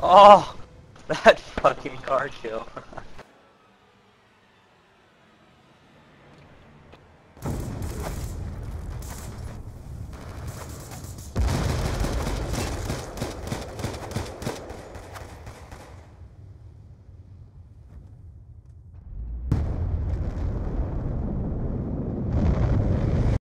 Oh, that fucking car kill.